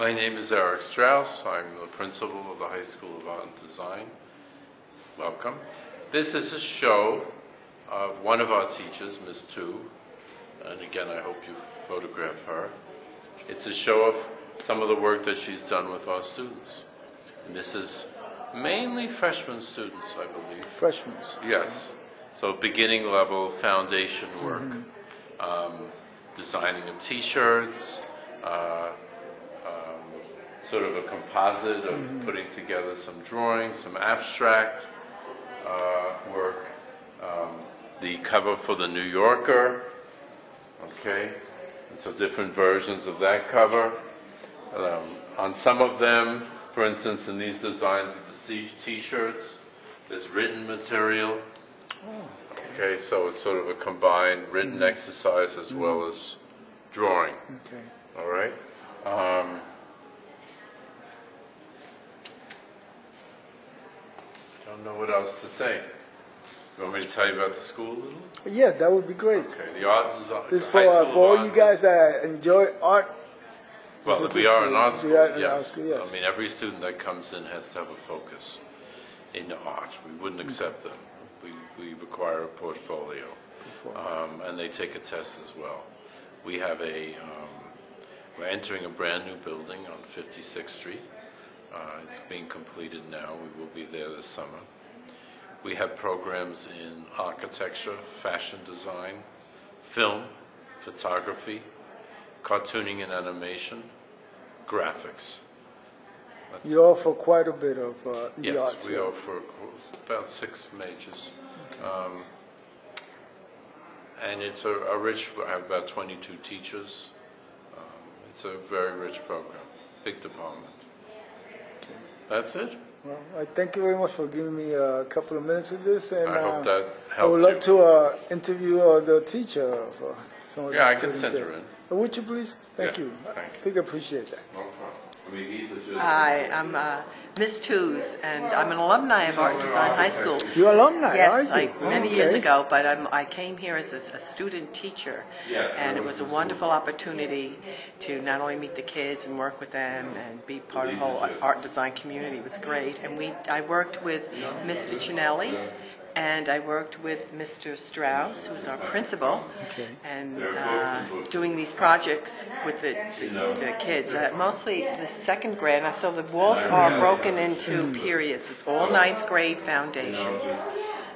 My name is Eric Strauss. I'm the principal of the High School of Art and Design. Welcome. This is a show of one of our teachers, Ms. Tu, and again, I hope you photograph her. It's a show of some of the work that she's done with our students. And this is mainly freshman students, I believe. Freshmen. Yes. So beginning level foundation work, um, designing of T-shirts, uh, sort of a composite of putting together some drawings, some abstract uh, work, um, the cover for the New Yorker, okay, and so different versions of that cover. Um, on some of them, for instance, in these designs of the t-shirts, there's written material. Okay, so it's sort of a combined written exercise as well as drawing. Okay. All right. Um, don't know what else to say. You want me to tell you about the school a little? Yeah, that would be great. Okay, the art design. This for uh, for all you guys that enjoy art. Well, we are an art school, an art yes. school, yes. I mean, every student that comes in has to have a focus in art. We wouldn't accept them. We, we require a portfolio. Um, and they take a test as well. We have a, um, we're entering a brand-new building on 56th Street. Uh, It's being completed now. We will be there this summer. We have programs in architecture, fashion design, film, photography, cartooning and animation, graphics. That's- You offer quite a bit of uh, the Yes, arts. we yeah. offer about six majors. Um, And it's a a rich, I have about 22 teachers. Um, It's a very rich program, big department. That's it. Well, I thank you very much for giving me a couple of minutes with this, and I hope uh, that I would love you. to uh, interview uh, the teacher for some of Yeah, the I can students send there. her in. Uh, Would you please? Thank Yeah, you. I thank you. think I appreciate that. No problem. I mean, these are just. Hi, I'm uh, Miss Tewes, and I'm an alumni of Art and Design High School. You're alumni, Yes, aren't I, you? many Okay. years ago, but I'm, I came here as a, a student teacher, Yes, and it was a wonderful opportunity to not only meet the kids and work with them and be part of the whole art design community. It was great, and we I worked with Mr. Chinelli, and I worked with Mr. Strauss, who was our principal, and uh, doing these projects with the, the kids. Uh, mostly the second grade. And so the walls are broken into periods. It's all ninth grade foundation,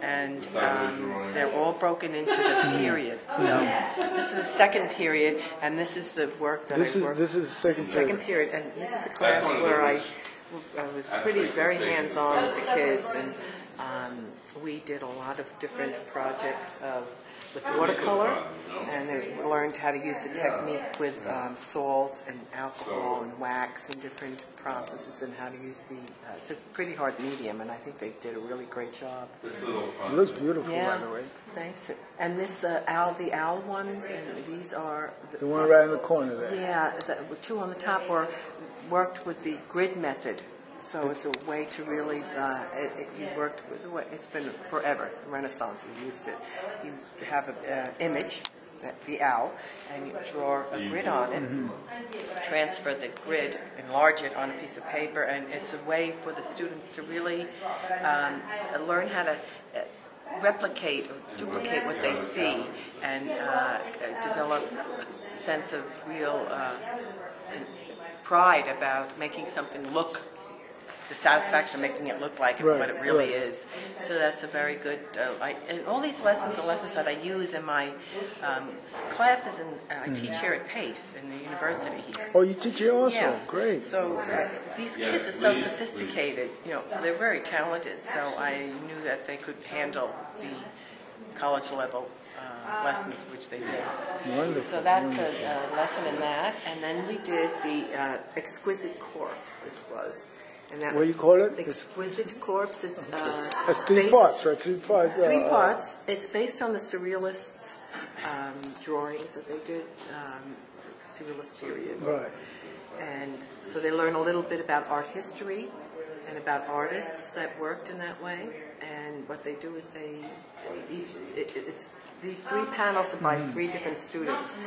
and um, they're all broken into the period. So this is the second period, and this is the work that This I is worked. this is the second, This is the second period, and this is a class one of the where I, I was pretty very hands-on with the kids, and um, we did a lot of different projects of with watercolor, and they learned how to use the technique with um, salt and alcohol and wax and different processes, and how to use the. Uh, it's a pretty hard medium, and I think they did a really great job. It looks beautiful, Yeah, by the way. thanks. And this uh, owl, the owl ones, and these are The one right in the corner there. yeah, the two on the top were worked with the grid method. So it's a way to really, uh, it, it, you worked with, what- it's been forever, Renaissance, you used it. You have an uh, image, the owl, and you draw a grid on it, transfer the grid, enlarge it on a piece of paper, and it's a way for the students to really um, learn how to uh, replicate or duplicate what they see and uh, develop a sense of real uh, pride about making something look the satisfaction of making it look like Right, what it really right. is. So that's a very good. Uh, I, and all these lessons are lessons that I use in my um, classes, and uh, I teach here at Pace in the university here. Oh, you teach here also? Yeah. Great. So uh, these kids are so sophisticated. You know, they're very talented. So I knew that they could handle the college level uh, lessons, which they did. Wonderful. So that's a, uh lesson in that. And then we did the uh, exquisite corpse. This was, and that What do you call it? exquisite corpse. It's uh, That's three based- parts, right? Three parts. Three uh, parts. It's based on the surrealists' um, drawings that they did, um, surrealist period. Right. And so they learn a little bit about art history and about artists that worked in that way. And what they do is they each it, it's these three panels are by three different students.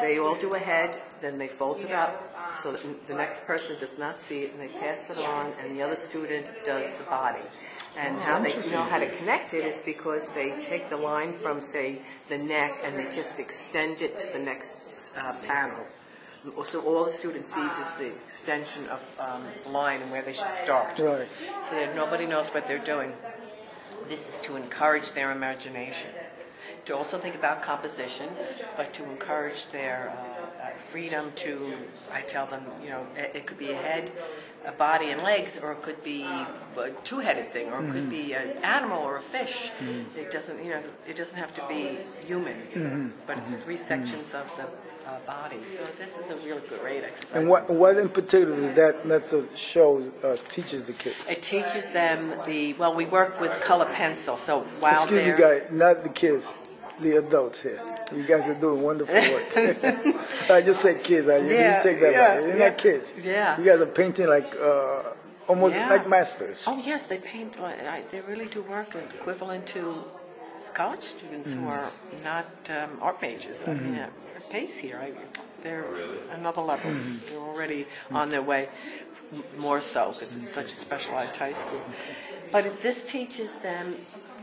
They all do a head, then they fold it up so that the next person does not see it, and they pass it on, and the other student does the body. And how they know how to connect it is because they take the line from, say, the neck, and they just extend it to the next uh, panel. So all the student sees is the extension of um, the line and where they should start. Right. So that nobody knows what they're doing. This is to encourage their imagination, to also think about composition, but to encourage their uh, uh, Uh, freedom to, I tell them, you know, it, it could be a head, a body and legs, or it could be a two-headed thing, or it could be an animal or a fish. Mm-hmm. It doesn't, you know, it doesn't have to be human, you know, mm-hmm. but it's mm-hmm. three sections of the uh, body. So this is a really great exercise. And what, what in particular does that method show, uh, teaches the kids? It teaches them the, well, we work with color pencil, so while Excuse me, they're. guys, not the kids, the adults here. You guys are doing wonderful work. I just said kids. I you Yeah, take that yeah, back. You're yeah. not kids. Yeah. You guys are painting like uh, almost Yeah. like masters. Oh, yes, they paint, like- they really do work equivalent to college students who are not um, art majors. I mean, at Pace here, I- they're another level. They're already on their way, m- more so, because it's such a specialized high school. But it- this teaches them,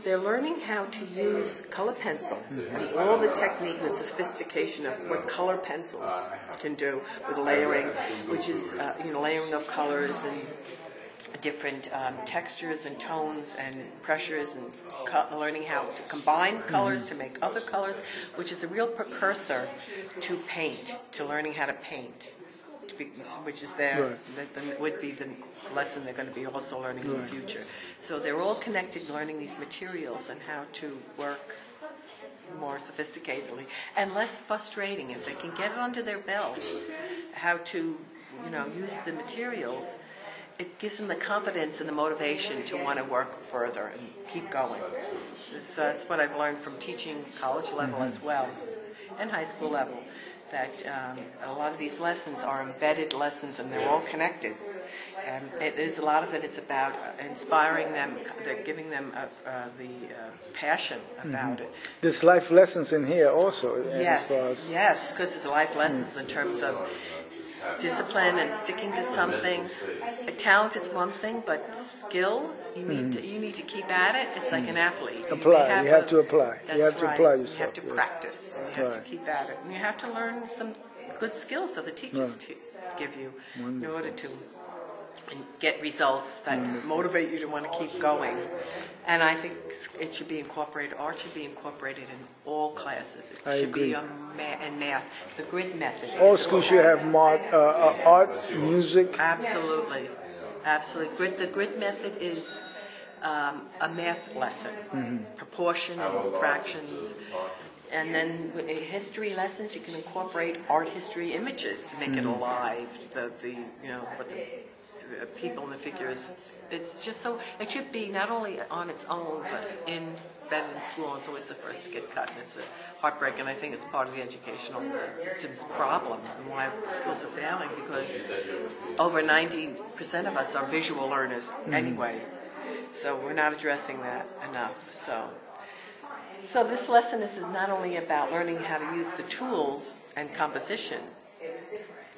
they're learning how to use color pencil. And all the technique and sophistication of what color pencils can do with layering, which is, uh, you know, layering of colors and different um, textures and tones and pressures and learning how to combine colors to make other colors, which is a real precursor to paint, to learning how to paint, which is there, Right. that would be the lesson they're going to be also learning in the future. So they're all connected, learning these materials and how to work more sophisticatedly and less frustrating. If they can get it under their belt how to you know use the materials it gives them the confidence and the motivation to want to work further and keep going. Uh, that's what i've learned from teaching college level as well and high school level that um, a lot of these lessons are embedded lessons and they're all connected and it is a lot of it. it is about inspiring them giving them uh, uh, the uh, passion about it There's life lessons in here also. as Yes, far as- yes, because it's life lessons in terms of discipline and sticking to something. A talent is one thing, but skill you need to you need to keep at it. It's like an athlete. You Mm-hmm. Apply. You have a- to apply. You have to right. apply You have to yeah. practice. You have to keep at it, and you have to learn some good skills that the teachers te- give you in order to get results that motivate you to want to keep going. And I think it should be incorporated, art should be incorporated in all classes. It I should agree. be on ma- in math. The grid method. All is- schools should have mar- uh, uh, art, music. Absolutely, absolutely. Grid, the grid method is um, a math lesson, proportion, fractions. And then with history lessons, you can incorporate art history images to make it alive. The, the you know what the uh, people and the figures. It's just so it should be not only on its own but in embedded in school. and It's always the first to get cut, and it's a heartbreak. And I think it's part of the educational system's problem and why schools are failing because over 90% of us are visual learners mm-hmm. anyway. So we're not addressing that enough. So, so this lesson is not only about learning how to use the tools and composition,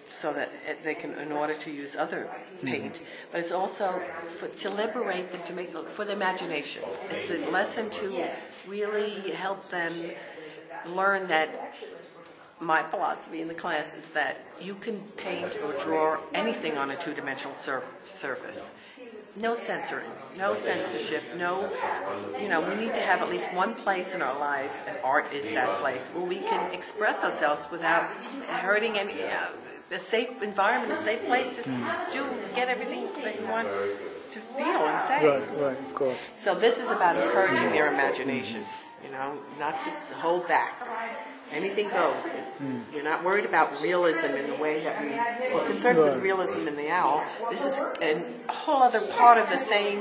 so that they can, in order to use other paint, but it's also for, to liberate them, to make for the imagination. It's a lesson to really help them learn that my philosophy in the class is that you can paint or draw anything on a two-dimensional sur- surface. No censoring, no censorship, no, you know, we need to have at least one place in our lives, and art is that place, where we can express ourselves without hurting any, uh, a safe environment, a safe place to s- do, get everything that you want to feel and say. Right, right, of course. So this is about encouraging their imagination, you know, not to hold back. Anything goes. Mm. You're not worried about realism in the way that we we're concerned with realism in the owl. This is a whole other part of the same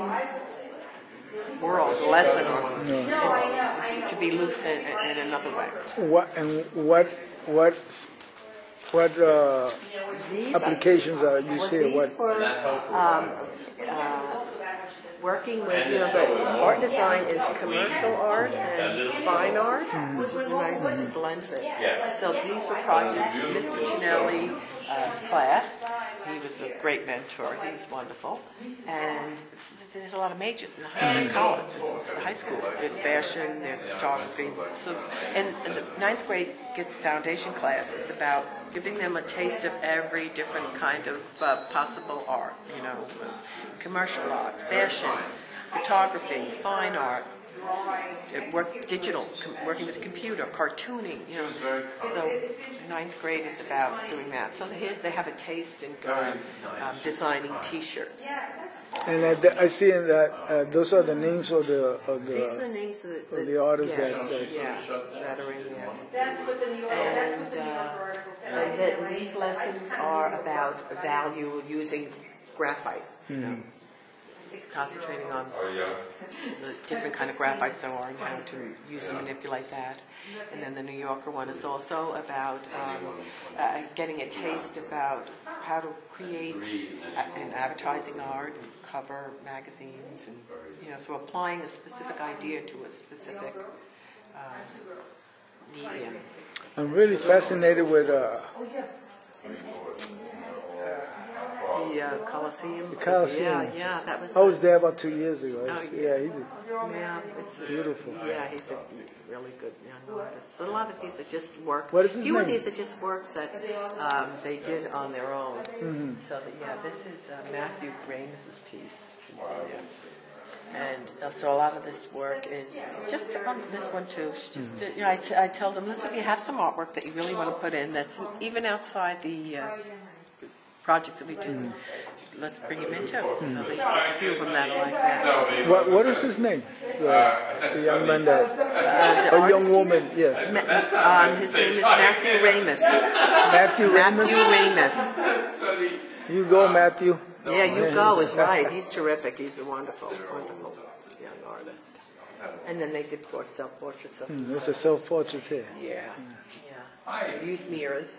world, lesson. It's to be loose in, in another way. What and what what what uh, These applications are used Well, here? What were um, uh, working with, you know, the art design is commercial art and fine art, which is a nice blend it. Yes. So these were projects from Mr. Chinelli's class. He was a great mentor. He was wonderful. And there's a lot of majors in the high college, high school. There's fashion, there's photography. So, and the ninth grade gets foundation class. It's about giving them a taste of every different kind of uh, possible art. You know, commercial art, fashion, photography, fine art, work digital, com- working with the computer, cartooning. You know, so ninth grade is about doing that. So they they have a taste in um, um, designing T-shirts. And I, I see in that uh, those are the names of the of These are the the. names of the, Of the artists yes, that- yeah, that are in there. That's what the New York, that's what the New And, uh, York article said. And then these lessons are about value using graphite. You know, concentrating on the different kind of graphites there are and how to use and manipulate that. And then the New Yorker one is also about um, uh, getting a taste about how to create a- an advertising art and cover magazines and, you know, so applying a specific idea to a specific um, medium. I'm really fascinated with uh, The uh, Coliseum. The Coliseum. Yeah, yeah, that was. I was there about two years ago. Oh, yeah, he did. Yeah, it's Beautiful. Yeah, he's a really good young artist. A lot of these are just work. What is his Few of these are just works that um, they did on their own. Mm-hmm. So that, yeah, this is uh, Matthew Ramus's piece. There. And uh, so a lot of this work is just on this one too. Just Mm-hmm. uh, you know, I, t- I tell them, listen, if you have some artwork that you really want to put in, that's even outside the uh, projects that we do, Mm-hmm. let's bring him into. So there's a few of them that are like that. What what is his name? The, the young man that Uh, a young woman. Yes, Ma- um, his name is Matthew Ramus. Matthew Matthew Ramus. Ramus. You go, Matthew. Yeah, you go is right. He's terrific. He's a wonderful, wonderful young artist. And then they did self portraits of him. There's a self portrait here. Yeah, yeah. So we used mirrors.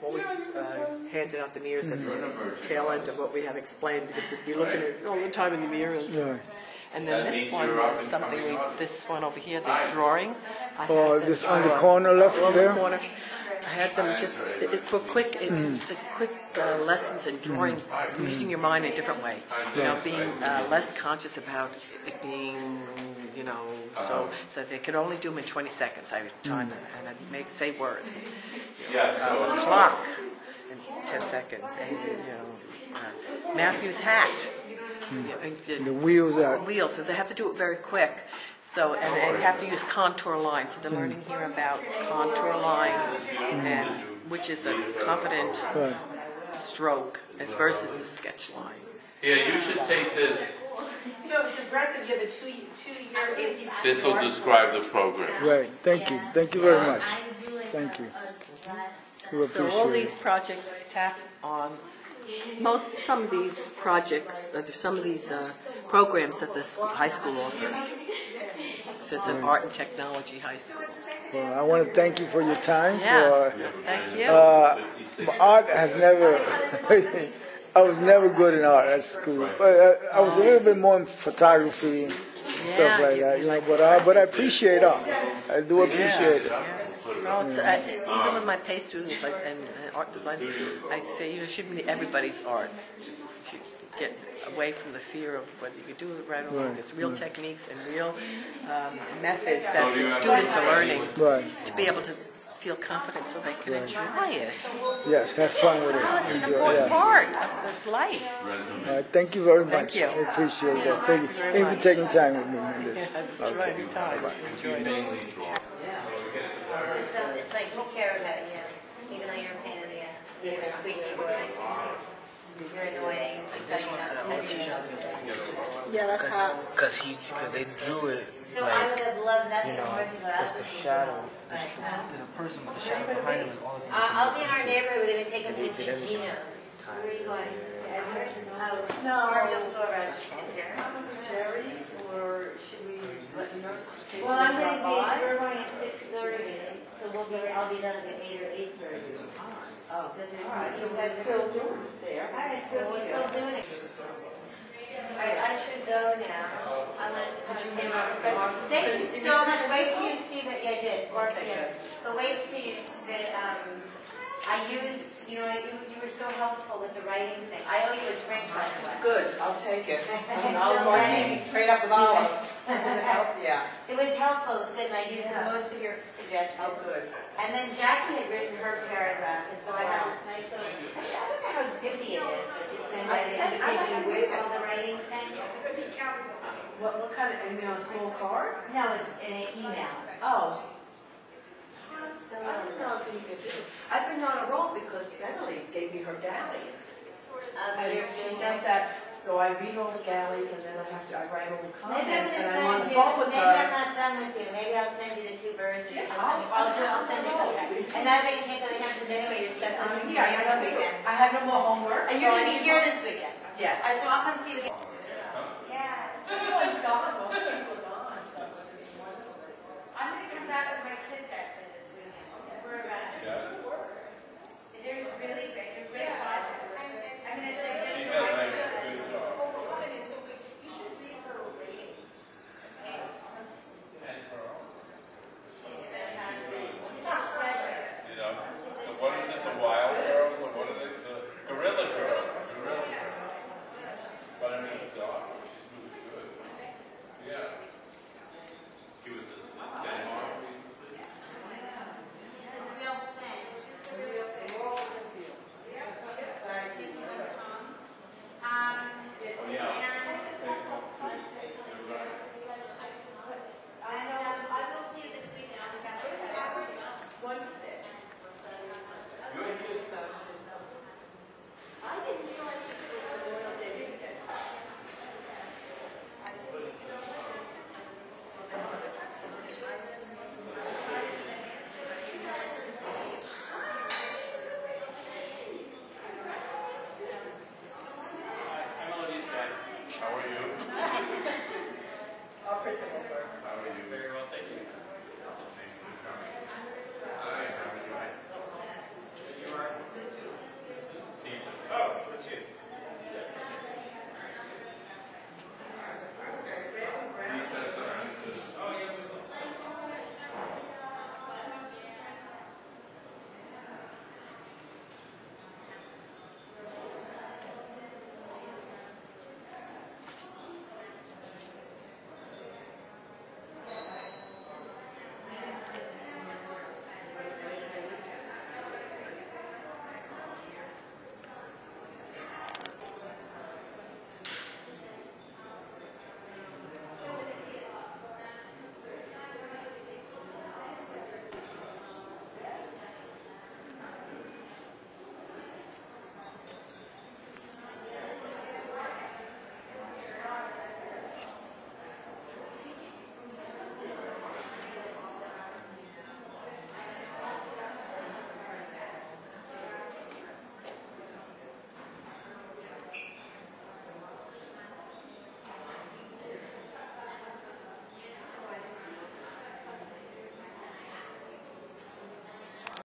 We always uh, handed out the mirrors at the tail end of what we have explained because if you're looking at all the time in the mirrors. Right. And then this one was something we, this one over here, the drawing. I Oh, had them this on the corner left on the there? corner. I had them just it, it- for quick, it's the quick uh, lessons in drawing, using your mind in a different way. You know, being uh, less conscious about it being, you know, so so they could only do them in 20 seconds. I would time them and I'd make say words. Uh, a clock in 10 seconds, and you know, uh, Matthew's hat. You know, and The wheels out. wheels, because they have to do it very quick. So, and they have to use contour lines. So they're learning here about contour line, and which is a confident Right. stroke as versus the sketch line. Yeah, you should take this. So it's aggressive, you have a two, two-year AP. This will describe the program. Right. Thank you. Thank you very much. Thank you. A class. So all these projects tap on most some of these projects, uh, some of these uh, programs that the s- high school offers. It says an art and technology high school. Well, I want to thank you for your time. Yeah, For, thank you. uh, art has never. I was never good in art at school, but uh, I was a little bit more in photography and Yeah, stuff like you- that. you You know, like but I, but I appreciate art. I do appreciate it. No, it's, uh, even with my Pace students I, and uh, art designs, I say you know, it shouldn't be everybody's art. You should get away from the fear of whether you do it right or wrong. Right, It's real techniques and real um, methods that the students are learning Right. to be able to feel confident so they can enjoy it. Yes, have fun with it. It's an important yeah. part of this life. All right, thank you very much. Thank much. you. I appreciate that. Thank you. Thank you very Thank you for taking time with me on this. Yeah, that's right. Anytime. Enjoy it. So it's like take care of it, yeah. Even though you're a pain in the ass, you're a squeaky boy. You're annoying. because you're not. Yeah, that's how. Cause he, cause they drew it So I would have loved that you know, more people. I it's the would- shadow. But, um, There's a person with a shadow behind him is all the Uh, I'll be in our neighborhood, we're gonna take them to Gino's. Where are you going? To Edward? Oh, no. Or you'll go around here. Cherries, or should we let nurse Well, I'm gonna be, we're going at six thirty, so we'll be, I'll be done at eight or eight thirty. Oh. So then, you guys still doing there? Alright, so we're still doing it. right, I should go now. I wanted to come in on this, but thank you so much. Wait till you see that, yeah, I did, work, yeah. But wait till you see that, um, I used, you know, you, you were so helpful with the writing thing. I owe you a drink, by the way. Good, I'll take it. And I'll martini straight up with olives. Yeah. It was helpful, it was good, and I used Yeah. most of your suggestions. Oh, good. And then Jackie had written her paragraph, and so I had this nice little, actually, I don't know how dippy it is, that you send I out the sent- I like invitation to with it. all the writing thing. What, what kind of, is it on a small card? No, it's in an email. Oh. So, I don't know if you could do. I've been on a roll because Beverly gave me her galleys. uh, so you're she doing does that. That, so I read all the galleys and then I have to, I write all the Maybe I'm comments gonna and I'm on send the you, phone with maybe I'm her. not done with you, maybe I'll send you the two versions. Yeah, and I'll- I'll do, I'll send you, I'll- okay. And now that you can't go to Hamptons anyway, you're stuck I'm listening to here, I me this have weekend. I have no more homework. Are you so I gonna be need here this weekend? Yes. All right, so I'll come see you again. Yeah. Everyone's gone, most people are gone, so. I'm gonna come back with my kids actually this weekend. We're, uh,